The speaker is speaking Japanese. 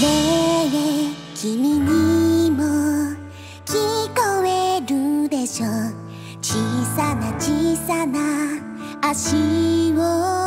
ねえ君にも聞こえるでしょ。小さな小さな足を